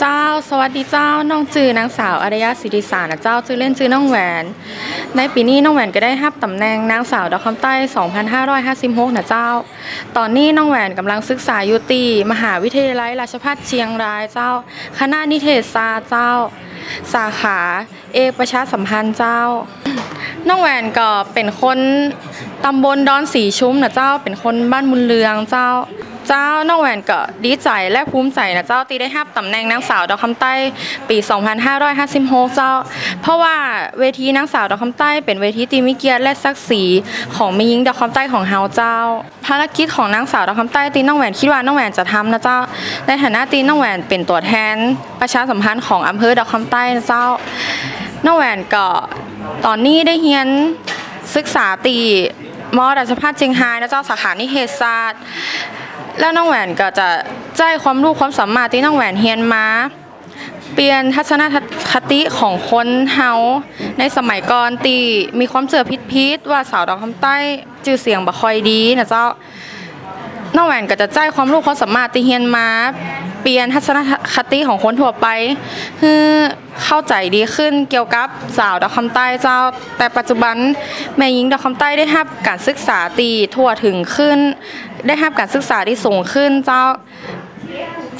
เจ้า สวัสดีเจ้า น้องจือนางสาวอารยะศิริสารนะเจ้าชื่อเล่นชื่อน้องแหวน ในปีนี้น้องแหวนก็ได้รับตำแหน่งนางสาวดอกคำใต้ 2556 นะเจ้า ตอนนี้น้องแหวนกำลังศึกษาอยู่ตีมหาวิทยาลัยราชภัฏเชียงรายเจ้า คณะนิเทศศาสตร์เจ้า สาขาเอกประชาสัมพันธ์เจ้า น้องแหวนก็เป็นคนตำบลดอนสีชุ้มนะเจ้า เป็นคนบ้านมุนเรืองเจ้า เจ้าน้องแหวนก็ดีใจและภูมิใจนะเจ้าตีได้รับตำแหน่งนางสาวดอกคำใต้ปี 2556 เจ้า เพราะว่าเวทีนางสาวดอกคำใต้เป็นเวทีตีมิเกียรติและศักดิ์ศรีของม่หญิงดอกคำใต้ของเฮาเจ้า ภารกิจของนางสาวดอกคำใต้ตีน้องแหวนคิดว่าน้องแหวนจะทำนะเจ้า ในฐานะตีน้องแหวนเป็นตัวแทน ประชาสัมพันธ์ของอำเภอดอกคำใต้นะเจ้า น้องแหวนก็ตอนนี้ได้เรียนศึกษาตีมอราชภัฏเชียงรายนะเจ้าสาขานิเทศศาสตร์ แล้วน้องแหวนก็จะใจายความรู้ความสามารถที่น้องแหวนเรียนมา เปลี่ยนทัศนคติของคนเฮาในสมัยก่อนตีมีความเสื่อพิษว่าสาวดอกคำใต้จื่อเสียงบ่ค่อยดีนะเจ้า น้องแหวนก็จะใจายความรู้ความสามารถที่เฮียนมา เปลี่ยนทัศนคติของคนทั่วไปคือเข้าใจดีขึ้นเกี่ยวกับสาวดอกคำใต้เจ้า แต่ปัจจุบันแม่หญิงดอกคำใต้ได้รับการศึกษาตีทั่วถึงขึ้น ได้รับการศึกษาที่สูงขึ้นเจ้า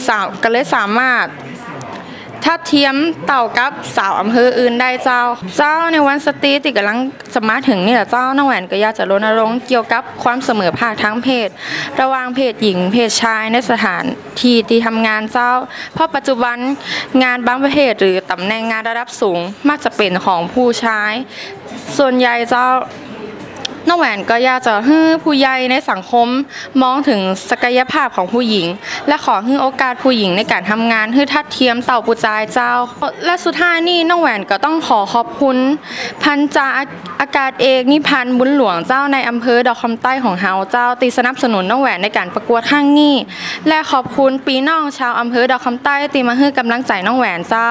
สาวก็เลยสามารถ ถ้าเทียมเต่ากับสาวอำเภออื่นได้เจ้า เจ้าในวันสตรีติกำลังจะมาถึงนี่แหละเจ้าน้องแหวนก็อยากจะรณรงค์เกี่ยวกับความเสมอภาคทั้งเพศ ระหว่างเพศหญิง เพศชายในสถานที่ที่ทำงานเจ้า เพราะปัจจุบันงานบางประเภทหรือตำแหน่งงานระดับสูงมักจะเป็นของผู้ชาย ส่วนใหญ่เจ้า น้องแหวนก็อยากจะให้ผู้ใหญ่ในสังคมมองถึงศักยภาพของผู้หญิง และขอให้โอกาสผู้หญิงในการทำงานให้ทัดเทียมเต่าปูจายเจ้า และสุดท้ายนี่น้องแหวนก็ต้องขอขอบคุณ พันจาอากาศเอกนิพันธ์บุญหลวงเจ้าในอำเภอดอกคำใต้ของเฮาเจ้า ตีสนับสนุนน้องแหวนในการประกวดข้างนี้ และขอบคุณปีน้องชาวอำเภอดอกคำใต้ตีมาให้กำลังใจน้องแหวนเจ้า